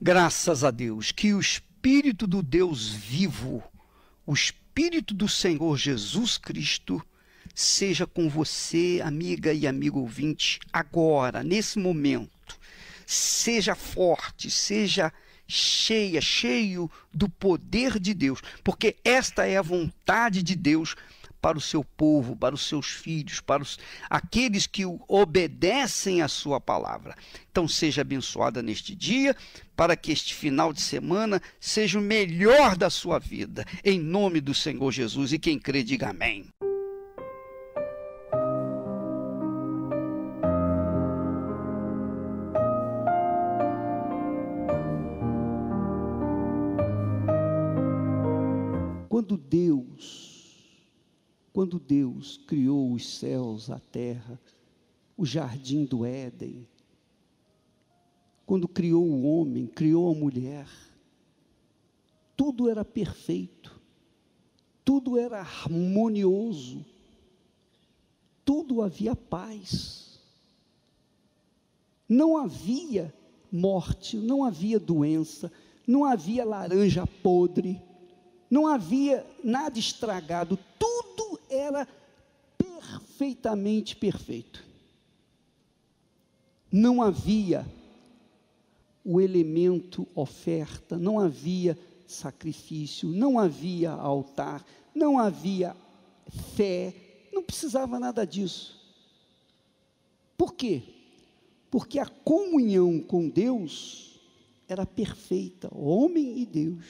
Graças a Deus que o Espírito do Deus vivo, o Espírito do Senhor Jesus Cristo, seja com você, amiga e amigo ouvinte, agora, nesse momento. Seja forte, seja cheia, cheio do poder de Deus, porque esta é a vontade de Deus para o seu povo, para os seus filhos, para os, aqueles que obedecem a sua palavra. Então seja abençoada neste dia, para que este final de semana seja o melhor da sua vida, em nome do Senhor Jesus. E quem crê, diga amém. Quando Deus quando Deus criou os céus, a terra, o jardim do Éden, quando criou o homem, criou a mulher, tudo era perfeito, tudo era harmonioso, tudo havia paz. Não havia morte, não havia doença, não havia laranja podre, não havia nada estragado, era perfeitamente perfeito. Não havia o elemento oferta, não havia sacrifício, não havia altar, não havia fé, não precisava nada disso. Por quê? Porque a comunhão com Deus era perfeita, homem e Deus.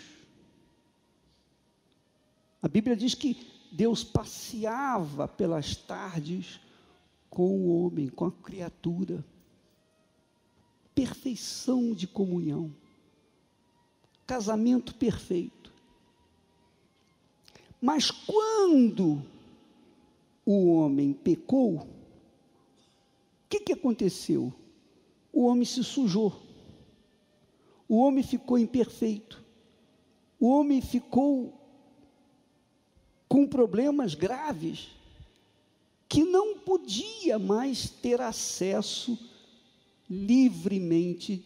A Bíblia diz que Deus passeava pelas tardes com o homem, com a criatura. Perfeição de comunhão. Casamento perfeito. Mas quando o homem pecou, o que, que aconteceu? O homem se sujou. O homem ficou imperfeito. O homem ficou com problemas graves, que não podia mais ter acesso livremente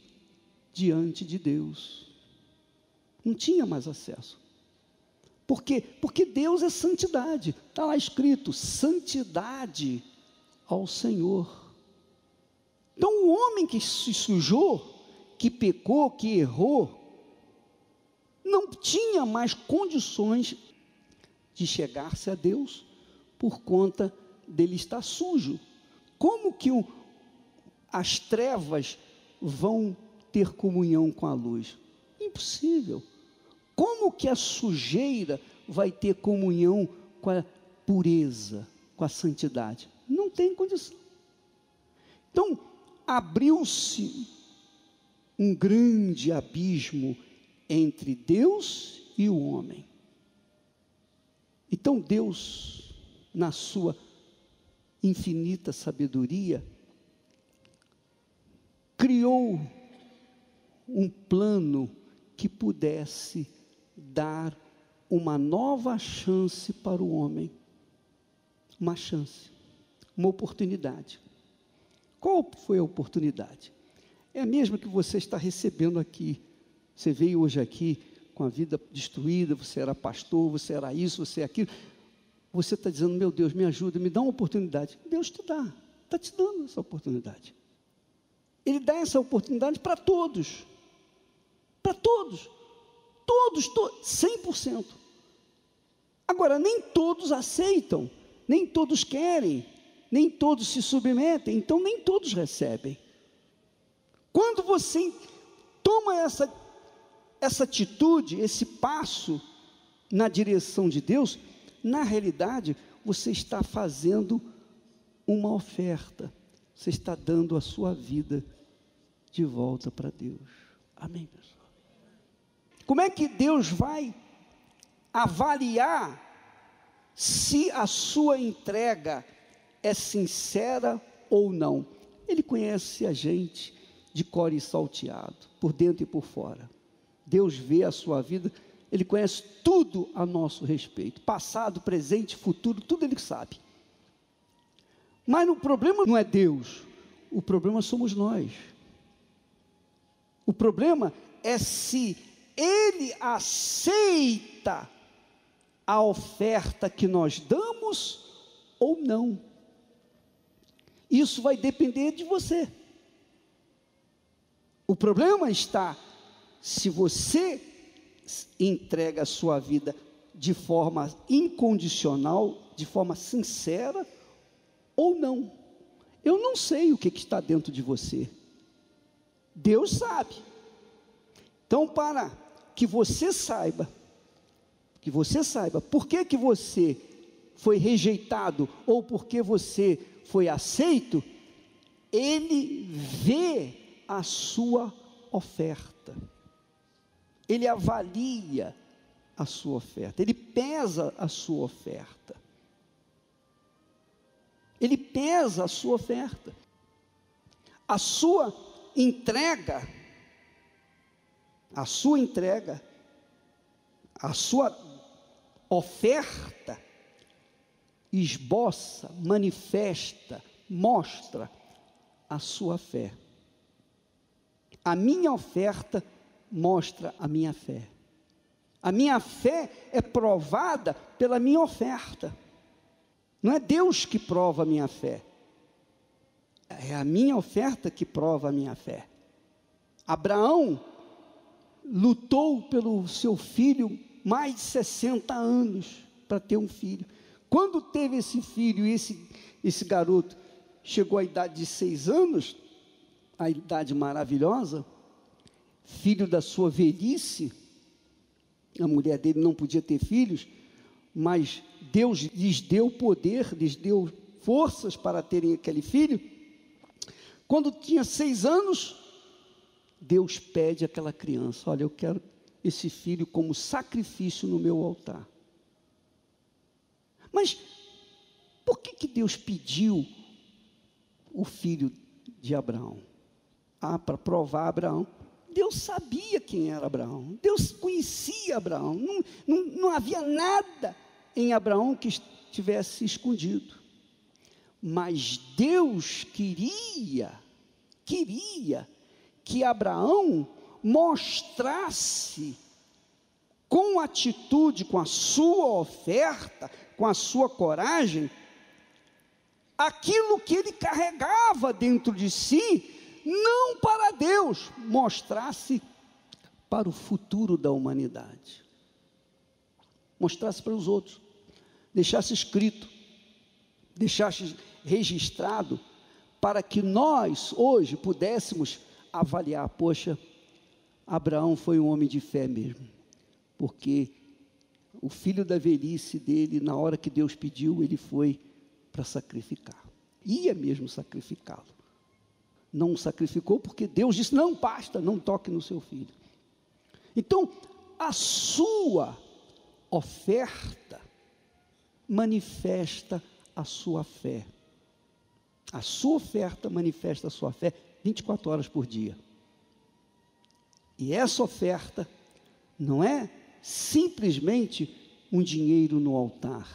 diante de Deus. Não tinha mais acesso. Por quê? Porque Deus é santidade. Está lá escrito: santidade ao Senhor. Então, o homem que se sujou, que pecou, que errou, não tinha mais condições de chegar-se a Deus por conta dele estar sujo. Como que o, as trevas vão ter comunhão com a luz? Impossível. Como que a sujeira vai ter comunhão com a pureza, com a santidade? Não tem condição. Então, abriu-se um grande abismo entre Deus e o homem. Então Deus, na sua infinita sabedoria, criou um plano que pudesse dar uma nova chance para o homem. Uma chance, uma oportunidade. Qual foi a oportunidade? É a mesma que você está recebendo aqui. Você veio hoje aqui com a vida destruída, você era pastor, você era isso, você é aquilo. Você está dizendo, meu Deus, me ajuda, me dá uma oportunidade. Deus te dá, está te dando essa oportunidade. Ele dá essa oportunidade para todos. Para todos. Todos, todos, 100%. Agora, nem todos aceitam, nem todos querem, nem todos se submetem, então nem todos recebem. Quando você toma essa essa atitude, esse passo na direção de Deus, na realidade, você está fazendo uma oferta, você está dando a sua vida de volta para Deus. Amém, pessoal? Como é que Deus vai avaliar se a sua entrega é sincera ou não? Ele conhece a gente de core salteado, por dentro e por fora. Deus vê a sua vida, Ele conhece tudo a nosso respeito, passado, presente, futuro, tudo Ele sabe. Mas o problema não é Deus, o problema somos nós. O problema é se ele aceita a oferta que nós damos ou não. Isso vai depender de você. O problema está se você entrega a sua vida de forma incondicional, de forma sincera ou não. Eu não sei o que, que está dentro de você. Deus sabe. Então, para que você saiba, que você saiba por que, que você foi rejeitado ou por que você foi aceito, ele vê a sua oferta. Ele avalia a sua oferta, ele pesa a sua oferta. Ele pesa a sua oferta. A sua entrega, a sua entrega, a sua oferta esboça, manifesta, mostra a sua fé. A minha oferta mostra a minha fé. A minha fé é provada pela minha oferta. Não é Deus que prova a minha fé. É a minha oferta que prova a minha fé. Abraão lutou pelo seu filho mais de 60 anos para ter um filho. Quando teve esse filho esse, esse garoto chegou à idade de seis anos, a idade maravilhosa, filho da sua velhice, a mulher dele não podia ter filhos, mas Deus lhes deu poder, lhes deu forças para terem aquele filho. Quando tinha seis anos, Deus pede àquela criança: Olha, eu quero esse filho como sacrifício no meu altar. Mas por que, que Deus pediu o filho de Abraão? Ah, para provar Abraão. Deus sabia quem era Abraão, Deus conhecia Abraão, não, não, não havia nada em Abraão que estivesse escondido. Mas Deus queria, queria que Abraão mostrasse com atitude, com a sua oferta, com a sua coragem, aquilo que ele carregava dentro de si, não para Deus, mostrasse para o futuro da humanidade. Mostrasse para os outros, deixasse escrito, deixasse registrado, para que nós hoje pudéssemos avaliar: poxa, Abraão foi um homem de fé mesmo, porque o filho da velhice dele, na hora que Deus pediu, ele foi para sacrificar, ia mesmo sacrificá-lo não sacrificou, porque Deus disse: não basta, não toque no seu filho. Então, a sua oferta manifesta a sua fé. A sua oferta manifesta a sua fé 24 horas por dia. E essa oferta não é simplesmente um dinheiro no altar,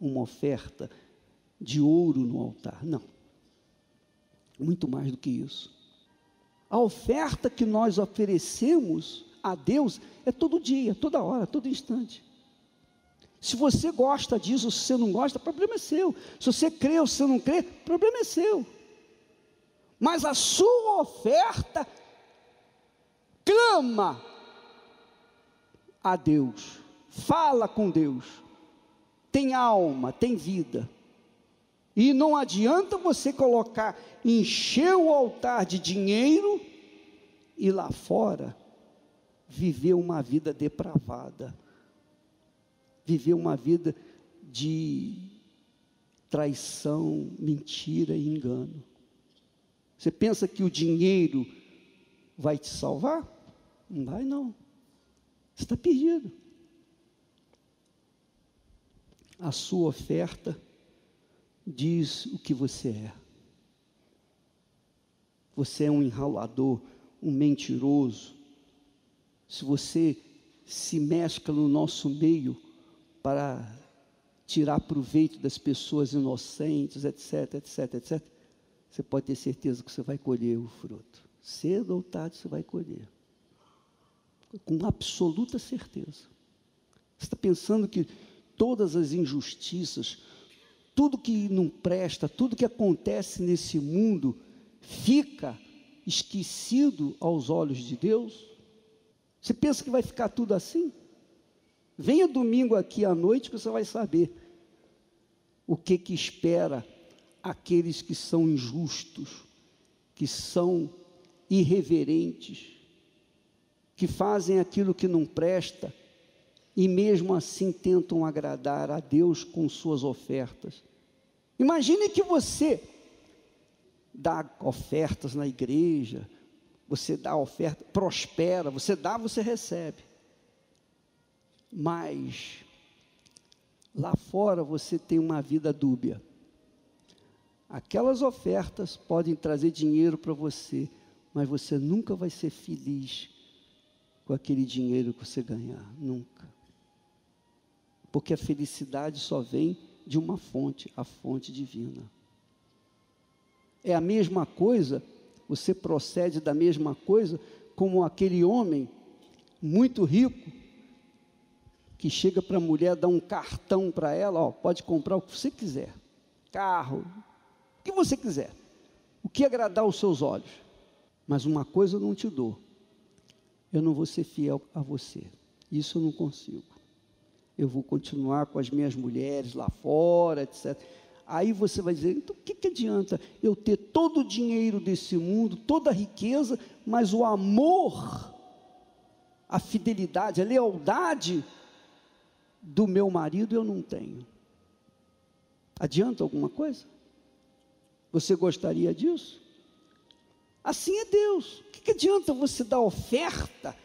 uma oferta de ouro no altar. Não. Muito mais do que isso. A oferta que nós oferecemos a Deus é todo dia, toda hora, todo instante. Se você gosta disso, se você não gosta, problema é seu. Se você crê ou se você não crê, problema é seu. Mas a sua oferta clama a Deus, fala com Deus, tem alma, tem vida. E não adianta você colocar, encher o altar de dinheiro e lá fora viver uma vida depravada, viver uma vida de traição, mentira e engano. Você pensa que o dinheiro vai te salvar? Não vai, não. Você está perdido. A sua oferta diz o que você é. Você é um enrolador, um mentiroso. Se você se mescla no nosso meio para tirar proveito das pessoas inocentes, etc, etc, etc, você pode ter certeza que você vai colher o fruto. Cedo ou tarde você vai colher. com absoluta certeza. Você está pensando que todas as injustiças, tudo que não presta, tudo que acontece nesse mundo, fica esquecido aos olhos de Deus? Você pensa que vai ficar tudo assim? Venha domingo aqui à noite que você vai saber o que que espera aqueles que são injustos, que são irreverentes, que fazem aquilo que não presta e mesmo assim tentam agradar a Deus com suas ofertas. Imagine que você dá ofertas na igreja, você dá oferta, prospera, você dá, você recebe. Mas lá fora você tem uma vida dúbia. Aquelas ofertas podem trazer dinheiro para você, mas você nunca vai ser feliz com aquele dinheiro que você ganhar, nunca. Porque a felicidade só vem de uma fonte, a fonte divina. É a mesma coisa, você procede da mesma coisa como aquele homem muito rico que chega para a mulher, dá um cartão para ela, ó, pode comprar o que você quiser, carro, o que você quiser, o que agradar os seus olhos, mas uma coisa eu não te dou, eu não vou ser fiel a você, isso eu não consigo, eu vou continuar com as minhas mulheres lá fora, etc. Aí você vai dizer, então o que, que adianta eu ter todo o dinheiro desse mundo, toda a riqueza, mas o amor, a fidelidade, a lealdade do meu marido eu não tenho. Adianta alguma coisa? Você gostaria disso? Assim é Deus. O que, que adianta você dar oferta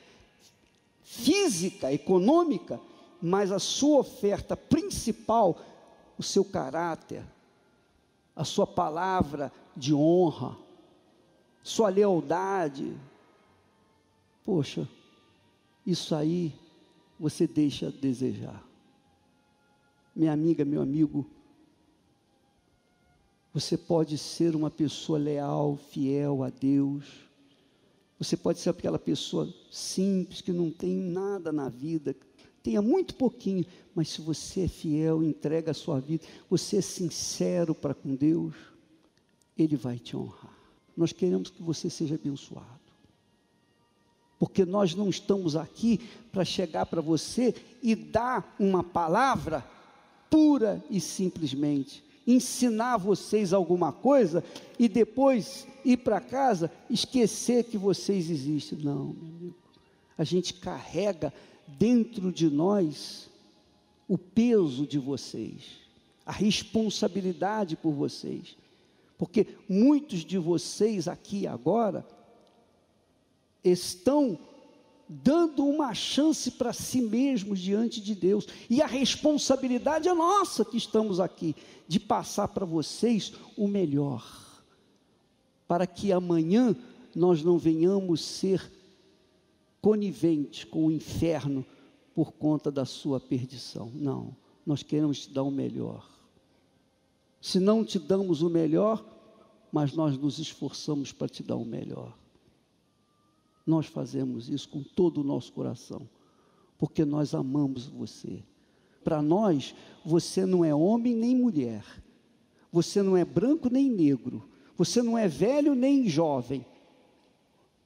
física, econômica, mas a sua oferta principal, o seu caráter, a sua palavra de honra, sua lealdade. Poxa, isso aí você deixa a desejar minha amiga, meu amigo, você pode ser uma pessoa leal, fiel a Deus. Você pode ser aquela pessoa simples, que não tem nada na vida, tenha muito pouquinho, mas se você é fiel, entrega a sua vida, você é sincero para com Deus, Ele vai te honrar. Nós queremos que você seja abençoado. Porque nós não estamos aqui para chegar para você e dar uma palavra pura e simplesmente ensinar vocês alguma coisa e depois ir para casa esquecer que vocês existem. Não, meu amigo. A gente carrega dentro de nós o peso de vocês, a responsabilidade por vocês. Porque muitos de vocês aqui agora estão dando uma chance para si mesmos diante de Deus. E a responsabilidade é nossa que estamos aqui, de passar para vocês o melhor, para que amanhã nós não venhamos ser coniventes com o inferno por conta da sua perdição. Não, nós queremos te dar o melhor. Se não te damos o melhor, mas nós nos esforçamos para te dar o melhor. Nós fazemos isso com todo o nosso coração, porque nós amamos você. Para nós, você não é homem nem mulher, você não é branco nem negro, você não é velho nem jovem.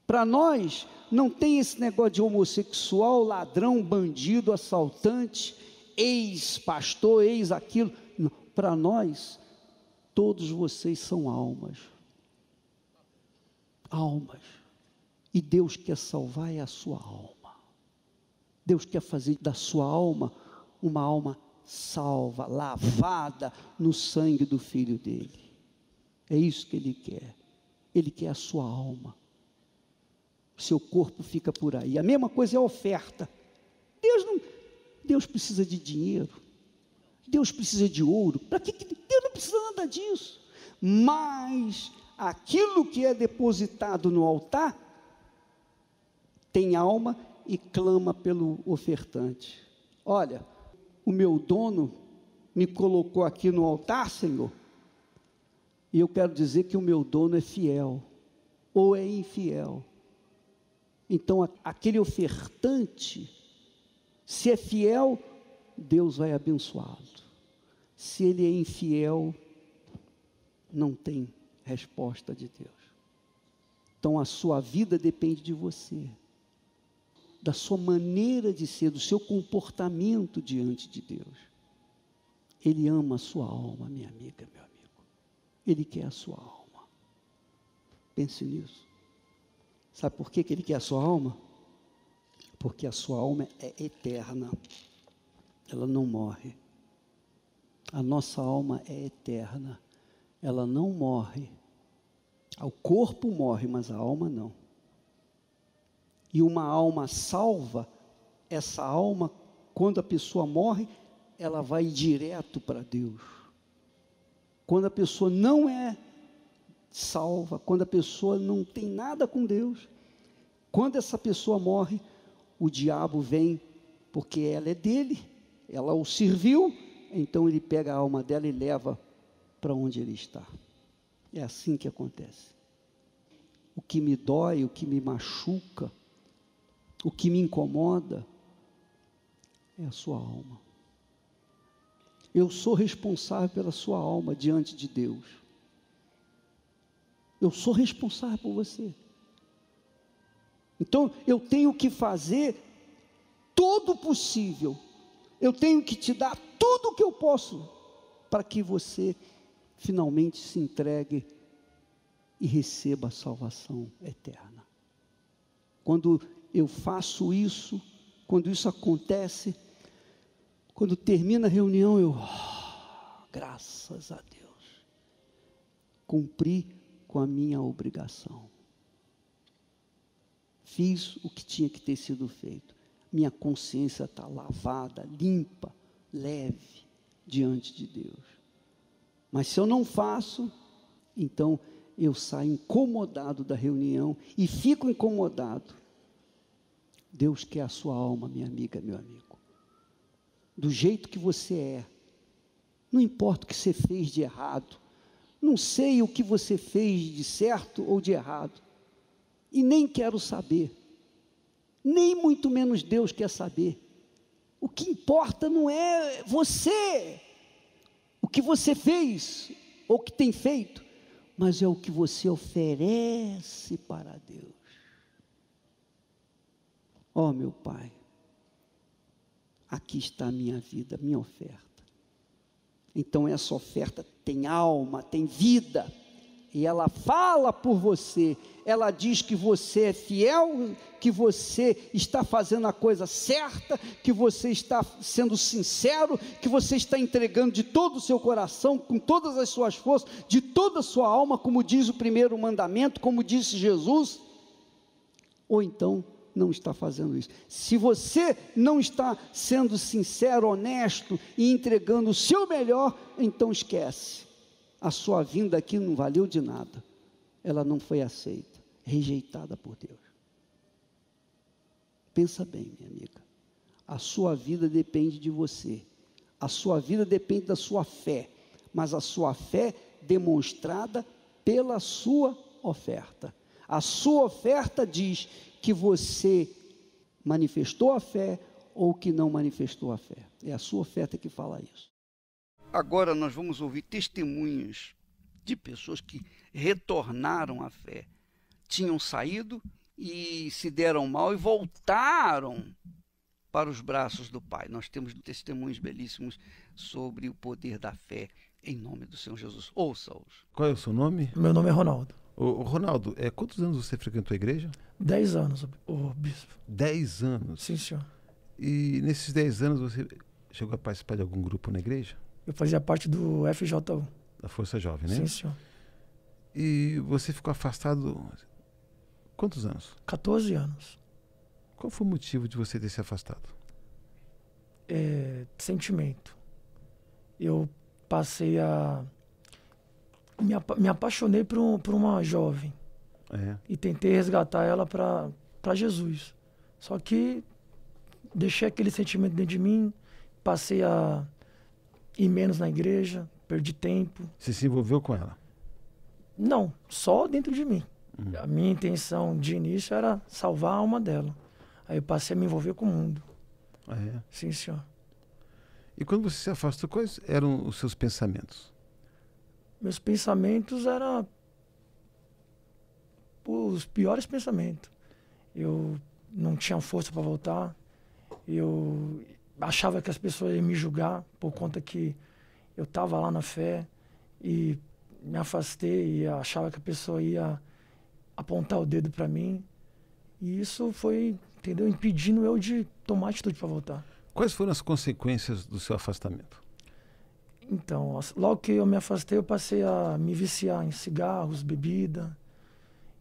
Para nós, não tem esse negócio de homossexual, ladrão, bandido, assaltante, ex-pastor, ex aquilo. Para nós, todos vocês são almas. Almas. E Deus quer salvar é a sua alma. Deus quer fazer da sua alma uma alma salva, lavada no sangue do filho dele. É isso que ele quer. Ele quer a sua alma. O seu corpo fica por aí. A mesma coisa é a oferta. Deus não Deus precisa de dinheiro. Deus precisa de ouro. Para que Deus não precisa nada disso? Mas aquilo que é depositado no altar tem alma e clama pelo ofertante. Olha, o meu dono me colocou aqui no altar, Senhor, e eu quero dizer que o meu dono é fiel ou é infiel. Então, aquele ofertante, se é fiel, Deus vai abençoá-lo. Se ele é infiel, não tem resposta de Deus. Então, a sua vida depende de você, da sua maneira de ser, do seu comportamento diante de Deus. Ele ama a sua alma, minha amiga, meu amigo. Ele quer a sua alma. Pense nisso. Sabe por que, ele quer a sua alma? Porque a sua alma é eterna, ela não morre. A nossa alma é eterna, ela não morre. O corpo morre, mas a alma não. E uma alma salva, essa alma, quando a pessoa morre, ela vai direto para Deus. Quando a pessoa não é salva, quando a pessoa não tem nada com Deus, quando essa pessoa morre, o diabo vem, porque ela é dele, ela o serviu, então ele pega a alma dela e leva para onde ele está. É assim que acontece. O que me dói, o que me machuca, o que me incomoda, é a sua alma. Eu sou responsável pela sua alma diante de Deus. Eu sou responsável por você. Então eu tenho que fazer todo o possível. Eu tenho que te dar tudo o que eu posso para que você finalmente se entregue e receba a salvação eterna. Quando eu faço isso, quando isso acontece, quando termina a reunião, eu, oh, graças a Deus, cumpri com a minha obrigação. Fiz o que tinha que ter sido feito. Minha consciência está lavada, limpa, leve diante de Deus. Mas se eu não faço, então eu saio incomodado da reunião e fico incomodado. Deus quer a sua alma, minha amiga, meu amigo. Do jeito que você é. Não importa o que você fez de errado. Não sei o que você fez de certo ou de errado. E nem quero saber. Nem muito menos Deus quer saber. O que importa não é você, o que você fez ou que tem feito, mas é o que você oferece para Deus. Ó oh, meu Pai, aqui está a minha vida, minha oferta. Então essa oferta tem alma, tem vida, e ela fala por você, ela diz que você é fiel, que você está fazendo a coisa certa, que você está sendo sincero, que você está entregando de todo o seu coração, com todas as suas forças, de toda a sua alma, como diz o primeiro mandamento, como disse Jesus, ou então não está fazendo isso. Se você não está sendo sincero, honesto e entregando o seu melhor, então esquece. A sua vinda aqui não valeu de nada. Ela não foi aceita, rejeitada por Deus. Pensa bem, minha amiga. A sua vida depende de você. A sua vida depende da sua fé, mas a sua fé demonstrada pela sua oferta. A sua oferta diz que você manifestou a fé ou que não manifestou a fé. É a sua oferta que fala isso. Agora nós vamos ouvir testemunhos de pessoas que retornaram à fé. Tinham saído e se deram mal e voltaram para os braços do Pai. Nós temos testemunhos belíssimos sobre o poder da fé em nome do Senhor Jesus. Ouça-os. Qual é o seu nome? Meu nome é Ronaldo. Ô, Ronaldo, é, quantos anos você frequentou a igreja? Dez anos, o bispo. Dez anos? Sim, senhor. E nesses dez anos você chegou a participar de algum grupo na igreja? Eu fazia parte do FJU. Da Força Jovem, né? Sim, senhor. E você ficou afastado quantos anos? 14 anos. Qual foi o motivo de você ter se afastado? É, sentimento. Eu passei a me, me apaixonei por, um, por uma jovem. É. E tentei resgatar ela para Jesus. Só que deixei aquele sentimento dentro de mim, passei a ir menos na igreja, perdi tempo. Você se envolveu com ela? Não, só dentro de mim. A minha intenção de início era salvar a alma dela. Aí eu passei a me envolver com o mundo. Ah, é? Sim, senhor. E quando você se afastou, quais eram os seus pensamentos? Meus pensamentos eram os piores pensamentos. Eu não tinha força para voltar. Eu achava que as pessoas iam me julgar por conta que eu estava lá na fé e me afastei e achava que a pessoa ia apontar o dedo para mim. E isso foi, entendeu, impedindo eu de tomar atitude para voltar. Quais foram as consequências do seu afastamento? Então, logo que eu me afastei, eu passei a me viciar em cigarros, bebida.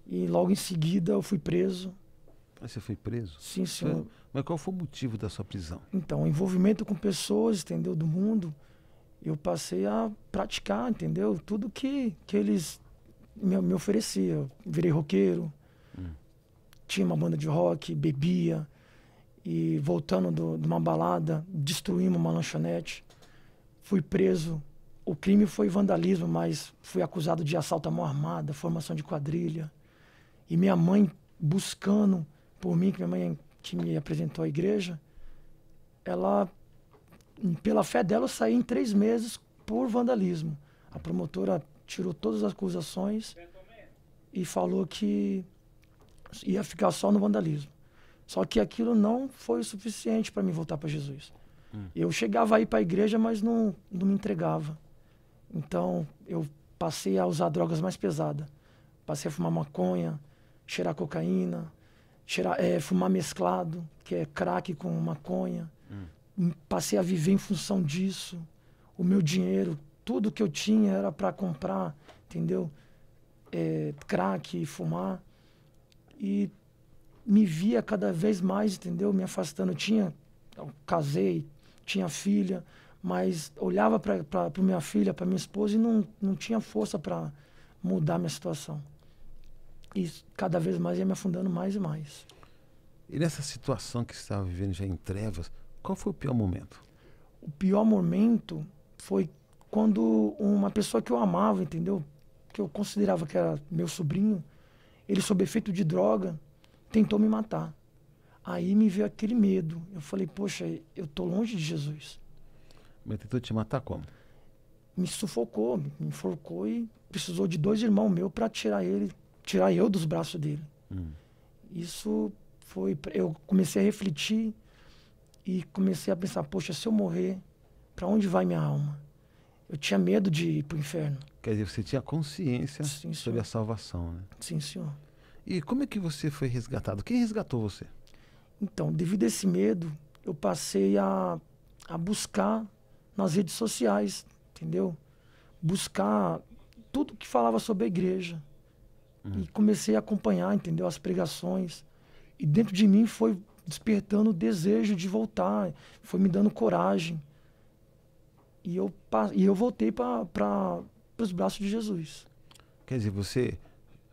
E logo em seguida eu fui preso. Aí Você foi preso? Sim, senhor. Mas qual foi o motivo da sua prisão? Então, envolvimento com pessoas, entendeu, do mundo, eu passei a praticar, entendeu, tudo que, que eles me, me ofereciam. Virei roqueiro, tinha uma banda de rock, bebia, e voltando do- de uma balada, destruímos uma lanchonete, fui preso. O crime foi vandalismo, mas fui acusado de assalto à mão armada, formação de quadrilha. E minha mãe buscando por mim, que minha mãe que me apresentou à igreja, ela, pela fé dela, eu saí em três meses por vandalismo. A promotora tirou todas as acusações e falou que ia ficar só no vandalismo. Só que aquilo não foi o suficiente para mim voltar para Jesus. Eu chegava aí para a igreja, mas não, não me entregava. Então eu passei a usar drogas mais pesadas. Passei a fumar maconha, cheirar cocaína, cheirar, eh, fumar mesclado, que é crack com maconha. Hum, Passei a viver em função disso. O meu dinheiro, tudo que eu tinha era para comprar, entendeu? Eh, crack e fumar. E me via cada vez mais, entendeu? Me afastando. Eu tinha, eu casei, tinha filha, mas olhava para minha filha, para minha esposa e não, não tinha força para mudar minha situação. E cada vez mais ia me afundando mais e mais. E nessa situação que você estava vivendo já em trevas, qual foi o pior momento? O pior momento foi quando uma pessoa que eu amava, entendeu? Que eu considerava que era meu sobrinho, ele sob efeito de droga, tentou me matar. Aí me veio aquele medo. Eu falei, poxa, eu tô longe de Jesus. Mas tentou te matar como? Me sufocou, me enforcou e precisou de dois irmãos meus para tirar ele, tirar eu dos braços dele. Hum. Isso foi. Eu comecei a refletir e comecei a pensar: poxa, se eu morrer, para onde vai minha alma? Eu tinha medo de ir para o inferno. Quer dizer, você tinha consciência Sim, sobre a salvação, né? Sim, senhor. E como é que você foi resgatado? Quem resgatou você? Então, devido a esse medo, eu passei a, a buscar nas redes sociais, entendeu? Buscar tudo que falava sobre a igreja. E comecei a acompanhar, entendeu? As pregações. E dentro de mim foi despertando o desejo de voltar, foi me dando coragem. E eu, e eu voltei para os braços de Jesus. Quer dizer, você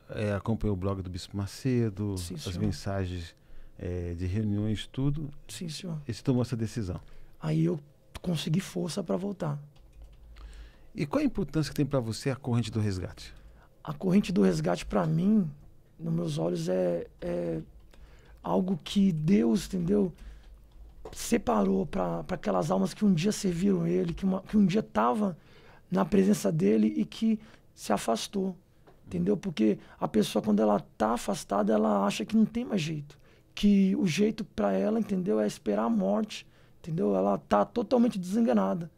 eh, acompanhou o blog do Bispo Macedo, Sim, as senhor. mensagens eh, de reuniões, tudo, Sim, senhor. e você tomou essa decisão. Aí eu consegui força para voltar. E qual a importância que tem para você a corrente do resgate? a corrente do resgate para mim, nos meus olhos, é, é algo que Deus, entendeu? Separou para aquelas almas que um dia serviram Ele, que, uma- que um dia estava na presença dele e que se afastou, entendeu? Porque a pessoa, quando ela está afastada, ela acha que não tem mais jeito. Que o jeito para ela, entendeu? É esperar a morte, entendeu? Ela está totalmente desenganada.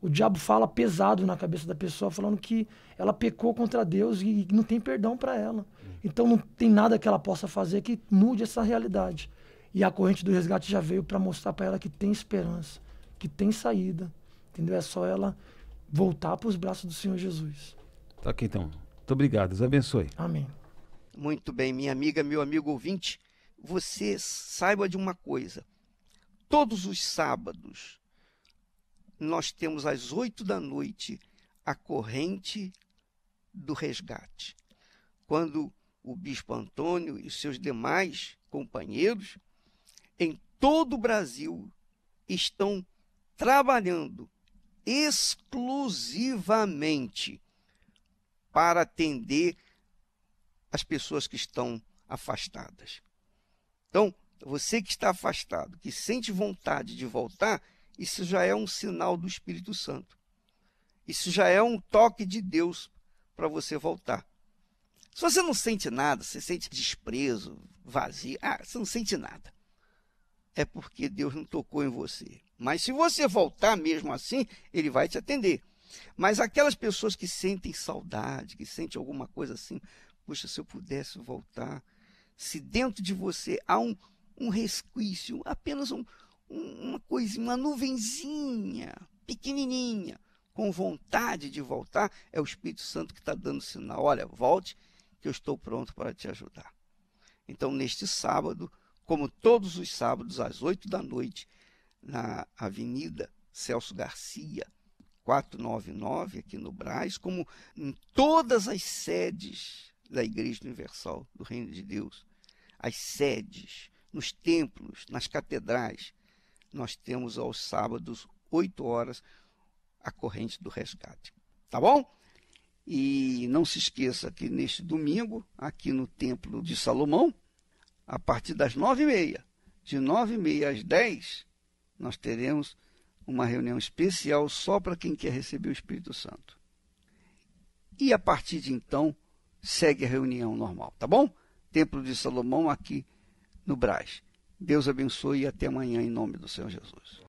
O diabo fala pesado na cabeça da pessoa, falando que ela pecou contra Deus e não tem perdão para ela. Então não tem nada que ela possa fazer que mude essa realidade. E a corrente do resgate já veio para mostrar para ela que tem esperança, que tem saída. Entendeu? É só ela voltar para os braços do Senhor Jesus. Tá aqui então. Muito obrigado. Deus abençoe. Amém. Muito bem, minha amiga, meu amigo ouvinte, você saiba de uma coisa. Todos os sábados, nós temos às oito da noite a corrente do resgate. Quando o bispo Antônio e seus demais companheiros, em todo o Brasil, estão trabalhando exclusivamente para atender as pessoas que estão afastadas. Então, você que está afastado, que sente vontade de voltar, isso já é um sinal do Espírito Santo. Isso já é um toque de Deus para você voltar. Se você não sente nada, você sente desprezo, vazio, ah, você não sente nada. É porque Deus não tocou em você. Mas se você voltar mesmo assim, ele vai te atender. Mas aquelas pessoas que sentem saudade, que sentem alguma coisa assim, puxa, se eu pudesse voltar, se dentro de você há um, um resquício, apenas um, um, uma coisa, uma nuvenzinha, pequenininha, com vontade de voltar, é o Espírito Santo que está dando sinal. Olha, volte, que eu estou pronto para te ajudar. Então, neste sábado, como todos os sábados, às oito da noite, na Avenida Celso Garcia, 499, aqui no Braz, como em todas as sedes da Igreja Universal do Reino de Deus, as sedes, nos templos, nas catedrais, nós temos aos sábados, 8 horas, a corrente do resgate. Tá bom? E não se esqueça que neste domingo, aqui no Templo de Salomão, a partir das nove e meia, de nove e meia às dez, nós teremos uma reunião especial só para quem quer receber o Espírito Santo. E a partir de então, segue a reunião normal, tá bom? Templo de Salomão aqui no Brás. Deus abençoe e até amanhã em nome do Senhor Jesus.